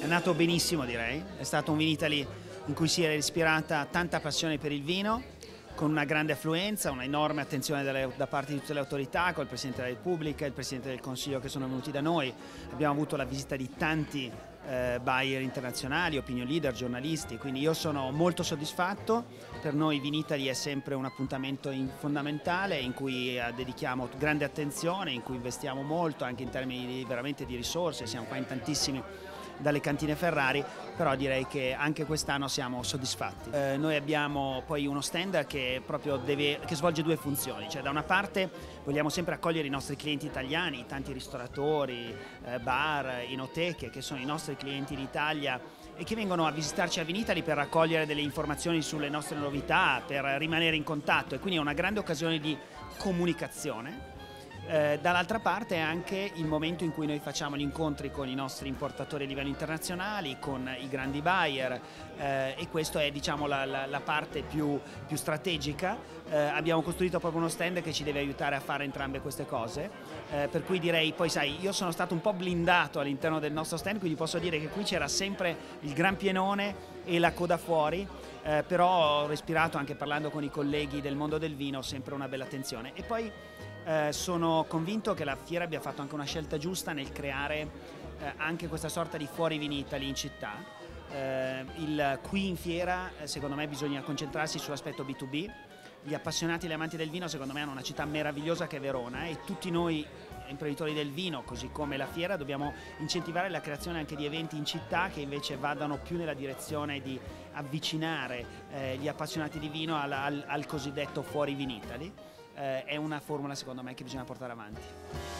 È nato benissimo direi, è stato un Vinitali in cui si è respirata tanta passione per il vino, con una grande affluenza, una enorme attenzione dalle, da parte di tutte le autorità, con il Presidente della Repubblica, il Presidente del Consiglio che sono venuti da noi, abbiamo avuto la visita di tanti eh, buyer internazionali, opinion leader, giornalisti, quindi io sono molto soddisfatto, per noi Vinitali è sempre un appuntamento fondamentale in cui eh, dedichiamo grande attenzione, in cui investiamo molto anche in termini di, veramente di risorse, siamo qua in tantissimi dalle cantine Ferrari, però direi che anche quest'anno siamo soddisfatti. Eh, noi abbiamo poi uno stand che, deve, che svolge due funzioni, cioè da una parte vogliamo sempre accogliere i nostri clienti italiani, tanti ristoratori, eh, bar, inoteche che sono i nostri clienti in Italia e che vengono a visitarci a Vinitali per raccogliere delle informazioni sulle nostre novità, per rimanere in contatto. E quindi è una grande occasione di comunicazione eh, dall'altra parte è anche il momento in cui noi facciamo gli incontri con i nostri importatori a livello internazionale, con i grandi buyer eh, e questa è diciamo, la, la, la, parte più, più strategica. Eh, abbiamo costruito proprio uno stand che ci deve aiutare a fare entrambe queste cose, eh, per cui direi, poi sai, io sono stato un po' blindato all'interno del nostro stand, quindi posso dire che qui c'era sempre il gran pienone e la coda fuori, eh, però ho respirato anche parlando con i colleghi del mondo del vino sempre una bella attenzione. E poi eh, sono convinto che la fiera abbia fatto anche una scelta giusta nel creare eh, anche questa sorta di fuori Vinitali in città. Eh, il, qui in fiera eh, secondo me bisogna concentrarsi sull'aspetto B2B. Gli appassionati e gli amanti del vino secondo me hanno una città meravigliosa che è Verona e tutti noi imprenditori del vino, così come la fiera, dobbiamo incentivare la creazione anche di eventi in città che invece vadano più nella direzione di avvicinare eh, gli appassionati di vino al, al, al cosiddetto fuori Vinitali eh, è una formula secondo me che bisogna portare avanti.